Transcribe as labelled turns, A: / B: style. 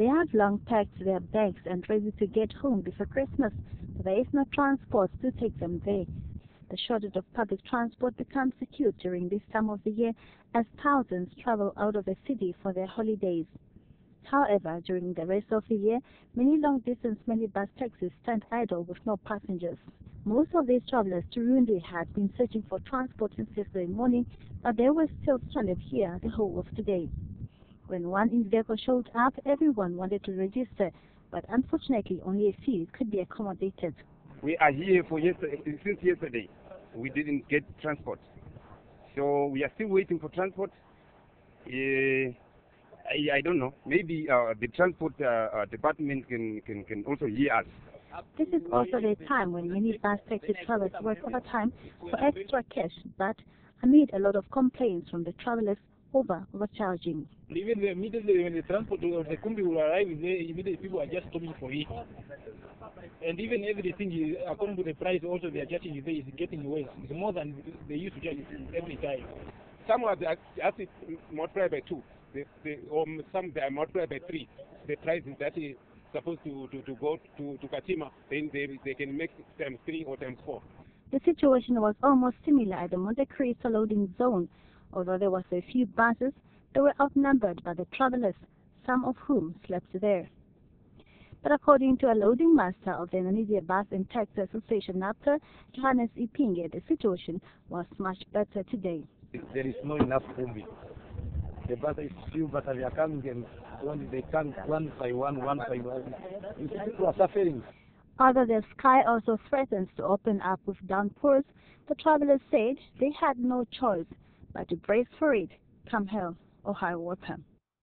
A: They have long packed their bags and ready to get home before Christmas, but there is no transport to take them there. The shortage of public transport becomes acute during this time of the year as thousands travel out of the city for their holidays. However, during the rest of the year, many long-distance minibus taxis stand idle with no passengers. Most of these travelers to Rundu had been searching for transport since yesterday morning, but they were still stranded here the whole of today. When one in-vehicle showed up, everyone wanted to register, but unfortunately only a few could be accommodated.
B: We are here for yesterday, since yesterday. We didn't get transport. So we are still waiting for transport. Uh, I, I don't know. Maybe uh, the transport uh, uh, department can, can, can also hear us.
A: This is also the time when many bus taxi travelers work overtime for extra cash, but amid a lot of complaints from the travelers over overcharging.
C: Even the, immediately when the transport or the combi will arrive, there, immediately people are just stopping for it. And even everything, is, according to the price, also they are charging there is getting worse. It's more than they used to charge every time.
D: Some are actually multiplied by two, they, they, or um, some they are multiplied by three. The price is that is supposed to, to, to go to, to Katima, then they, they can make times three or times four.
A: The situation was almost similar at the Monte Cristo loading zone. Although there was a few buses, they were outnumbered by the travelers, some of whom slept there. But according to a loading master of the Indonesia Bus and Taxi Association NABTA, Johannes Ipinge, the situation was much better today.
E: There is not enough combi. The bus is few, but they are coming and one, they come one by one, one by one. People are suffering.
A: Although the sky also threatens to open up with downpours, the travelers said they had no choice but to brace for it, come hell or high water.